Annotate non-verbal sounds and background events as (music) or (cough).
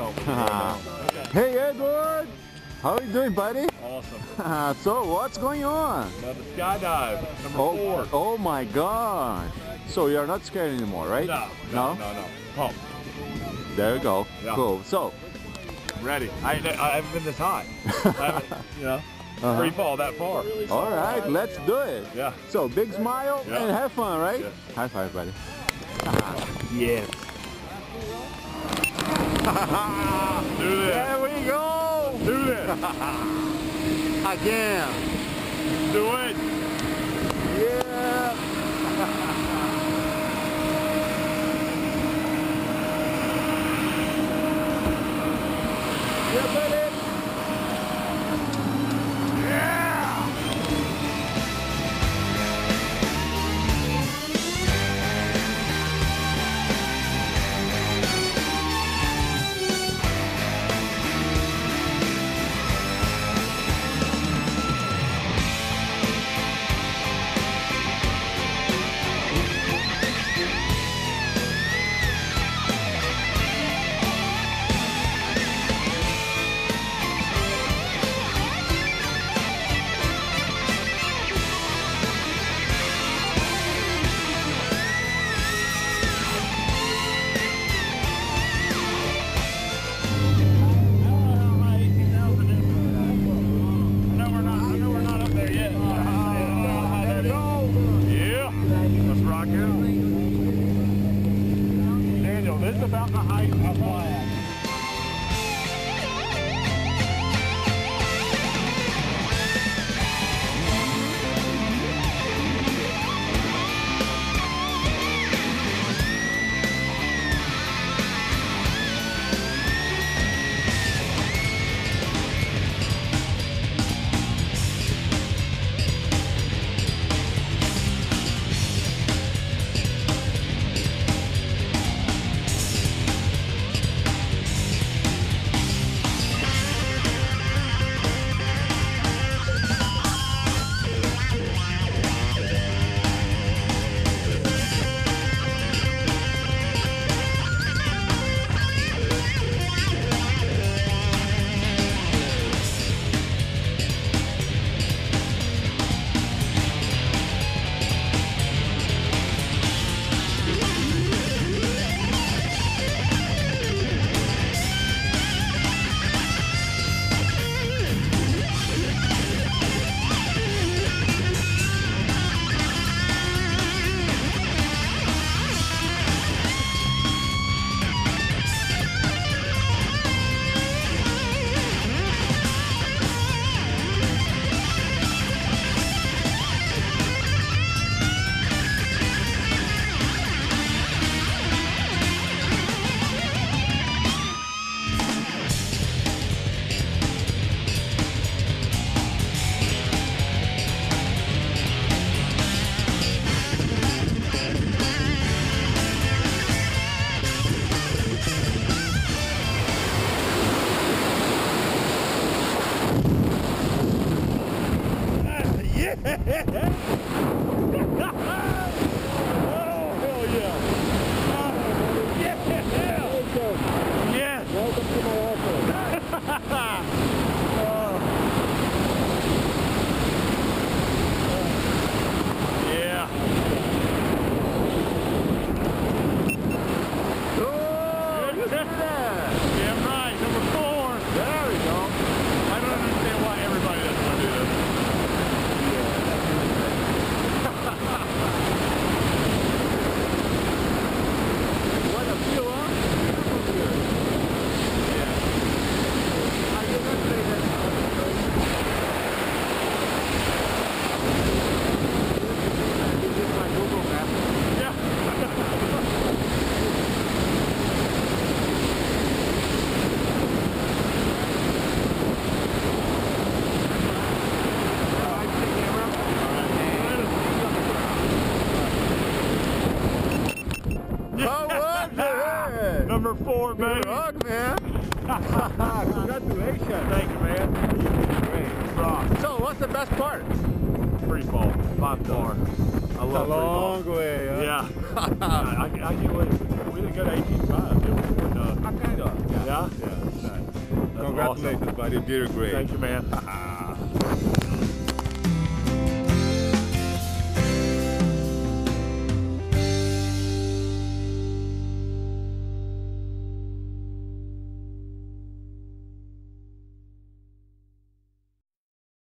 So. (laughs) hey Edward, how are you doing, buddy? Awesome. (laughs) so what's going on? Another skydive, number Oh, four. oh my God! So you're not scared anymore, right? No, no, no, no. Pump. There you go. Yeah. Cool. So, I'm ready. I, I haven't been this high. (laughs) I haven't, you know, Uh-huh. free fall that far. all right, let's do it. Yeah. So big smile Yeah. and have fun, right? Yes. High five, buddy. Yes. (laughs) Do this. There we go. Do this. (laughs) Again. Do it. About the height of fly at. Hehehehe (laughs) going, man. Man. (laughs) Congratulations. Thank you, man. You did great. Rock. So, what's the best part? Free fall, by far. I love a long way. Huh? Yeah. (laughs) I, I, I can't. We did a good 185. It was fun. Uh, I kind of. Yeah. Yeah. yeah. Nice. Congratulations, awesome. buddy. You did great. Thank you, man. (laughs)